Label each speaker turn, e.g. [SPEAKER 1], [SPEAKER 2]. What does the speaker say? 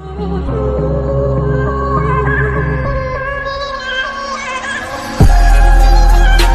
[SPEAKER 1] Ooh.